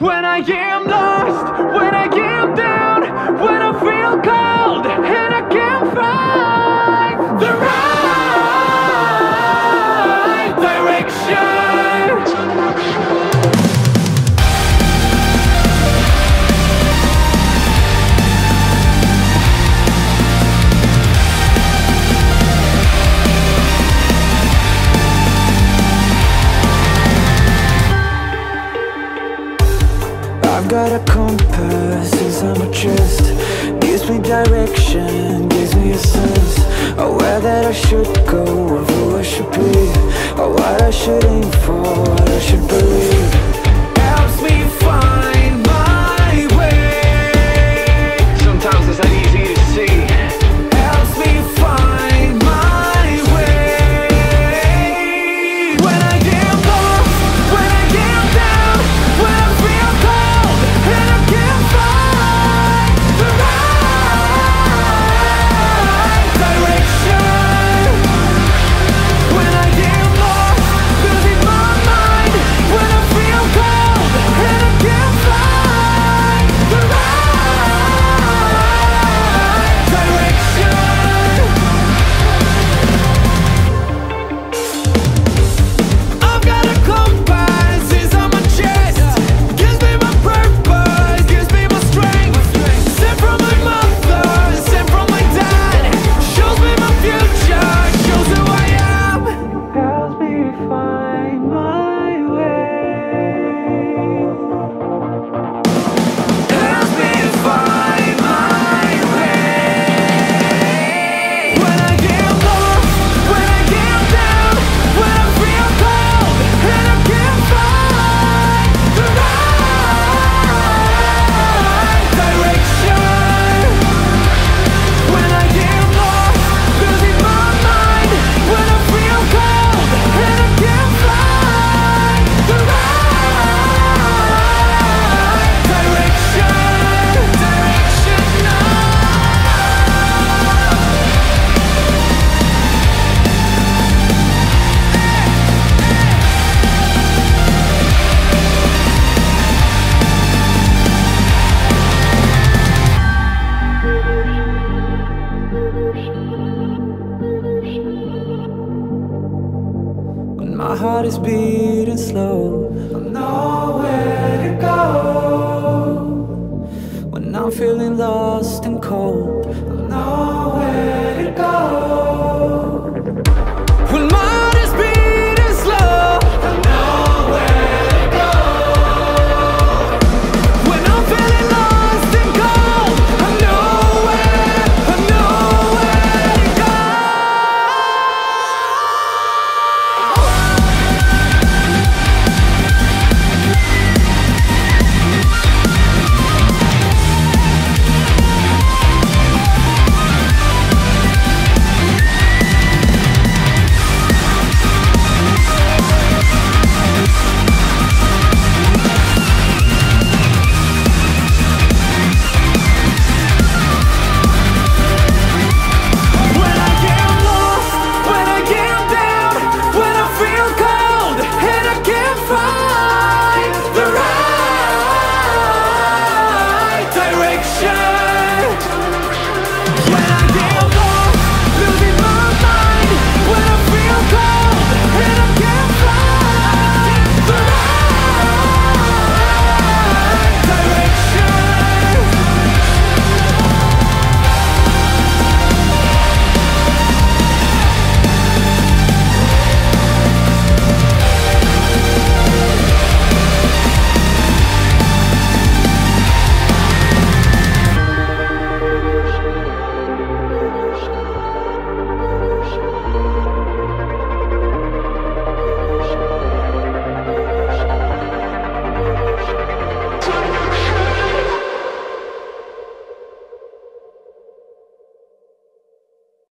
When I am lost, when I am down, when I feel cold got a compass inside my chest. Gives me direction, gives me a sense Of where that I should go, of who I should be Of what I should aim for, what I should believe. heart is beating slow. I'm nowhere.